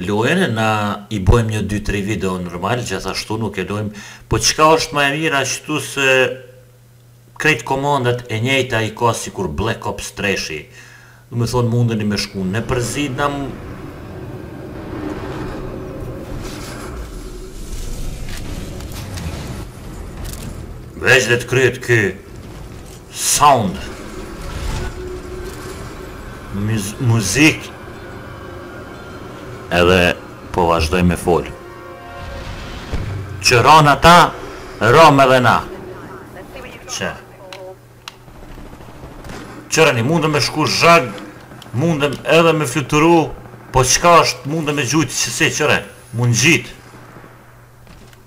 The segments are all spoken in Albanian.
Luene na i bojm nja dy tri video normal gjithashtu nuk e lojm po çka osht ma e mira çtu se krejt komandat e njëjta i ka sikur black ops treshi do me thon mundeni me shku nëpër zid na Veç edhe të kryhet ky. Sound Muzik Edhe po vazhdoj me fol Që rrojn ata Rrojm edhe na Që Qe 'ni mundëm me shku zhag Mundëm edhe me fluturu Po çka është mundëm me gjujt që se qëre Mund gjitë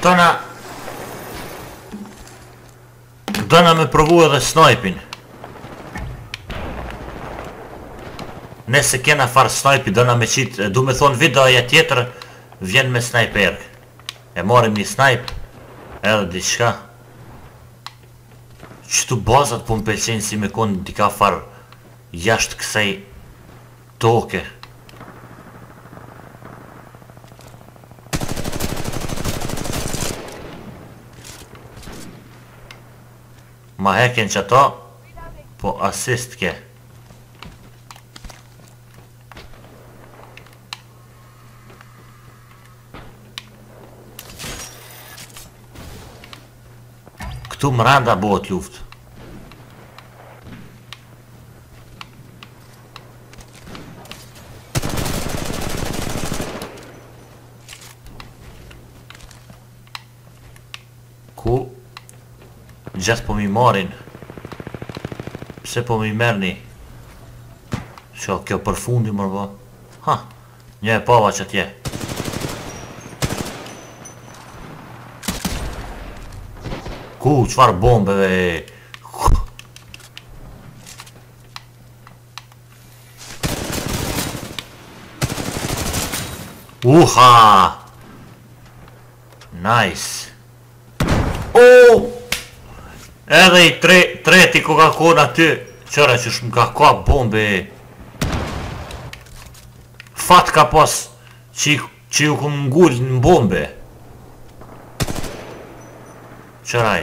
Tana Dona me provu edhe snajpin Nëse kena farë snajpi Dona me qitë Do me thonë videoja tjetër Vjen me snajper E marrim një snajp Edhe diçka Qëtu bazat po më pëlqejnë si me konë Dika far Jashtë kësaj Toke. Ma hekën qata, po asist ke. Këtu mrenda bëhet luftë. Gjithë po m'i marrin Pse po m'i merrni Që kjo përfundi mërë bo Ha, një e pava qatje Ku, çfarë bombeve Uha! Nice! Oh! Edhe i tre, treti ku ka konë aty, qëra që shumë ka ko bombë. Fat ka pas që, që iu kom ngulë në bombë. Qëraj.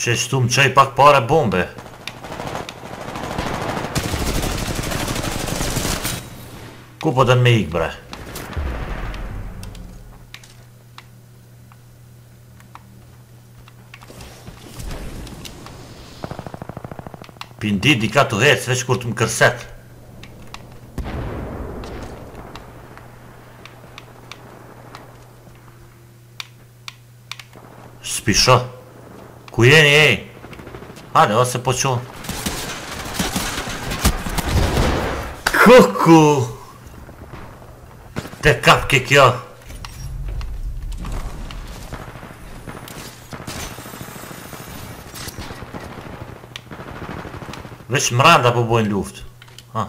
Qeshtu më çoj pak pare bombe Ku po den me ik bre Pindi diçka tu hec veç kur të më kërset S'pi shoh Ku jeni ej Hajde a s'e po çon Kuku Te kap ke kjo Veç mranda po bojnë luft Ha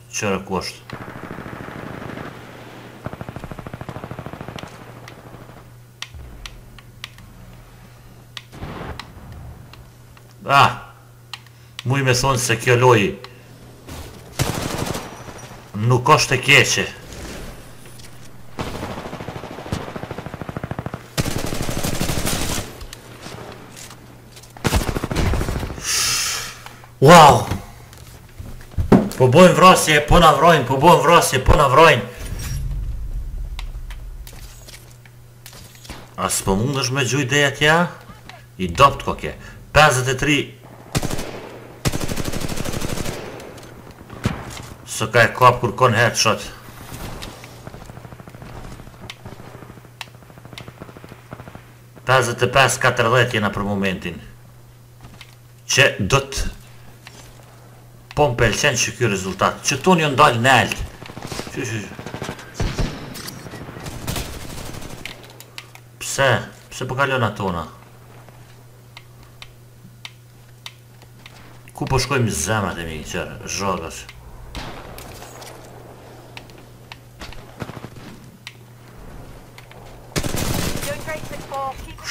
Qe ra ku është. Ah! Muj me thon se kjo loj Nuk është e keqe Wow! Po bojnë vrasje, po na vrojnë, po bojnë vrasje, po na vrojnë. A s'po mundesh me gjuj deri atje? I dopt koke. 53. S'ka e kap kërkon headshot. Pesëdhjetë e pesë katërdhjetë jena për momentin qe do të po më pelqen që ky rezultat që t'onjo ndalë në eld qysh qysh pse pse po kalon ata na Ku po shkojmë zemrat e mi, që zhogës.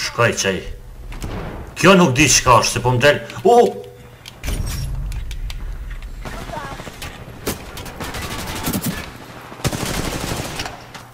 Shko qaj Kjo nuk di qka është se po më del U uh!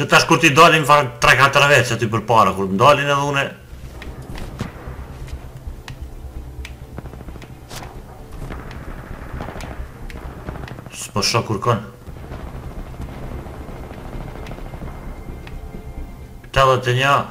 Qe tash kur t'i dalin farë 3-4 vetë ty përpara, kur të dalin edhe une... S'po shoh kurkon. Të edhe të një...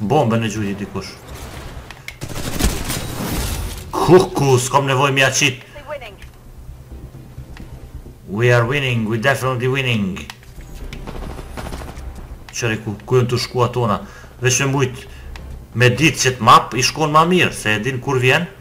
Bombën e gjujti dikush. Kuku, s'kom nevoj me ja qit. We are winning, we definitely winning. Qëri ku, ku jon tu shku tona. Veç me mujt, me dit qët map, i shkon ma mirë, se e din kur vjen.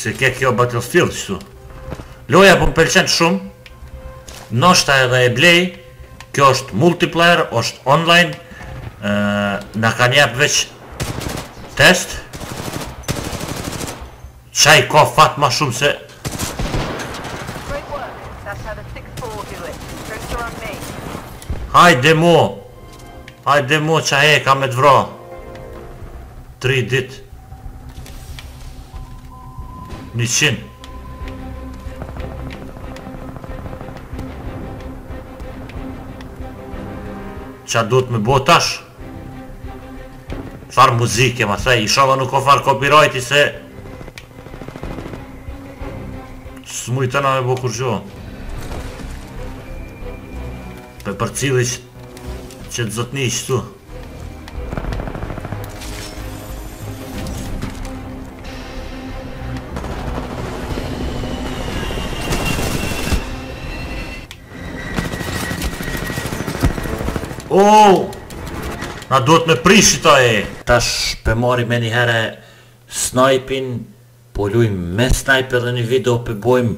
Se ke kjo Battlefield qëtu Loja po më pëlqen shumë Noshta edhe e blej Kjo është multiplayer, është online Na kanë jep veç Test Qaj ka fat ma shumë se Hajde mo Hajde mo qa e ka me të vra Tri dit Një qin Qa don me bo tash Çfarë muzike ma thuj, ishalla nuk ka farë copyrighti se S'mujt me na bo kurgjo Për për cili qët zotni qëtu Oh! Na duhet me prish këta e. Tash pe marrim një herë snajpin, po lujm me snajp edhe një video pe bojm.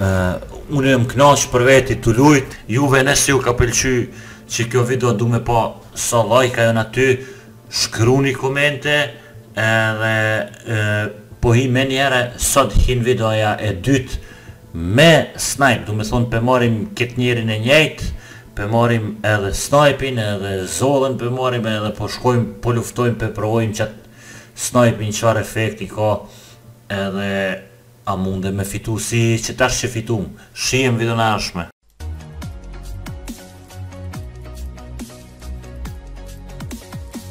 Unë jam kënaq për veti tu lujt, juve nëse ju ka pëlqy qëkjo video du me pa sa lajka janë aty, shkruni komente edhe po hijmë një herë sot hin videoja e dytë. Me snajp do me thonë pe marrim këtë njerin e njejtë pe marrim edhe snajpin edhe zollën pe marrim edhe po shkojmë po luftojmë pe provojmë qat snajpin qfar efekti ka edhe a mundem me fitu si qëtash që fitum shihemi videon e ardhshme.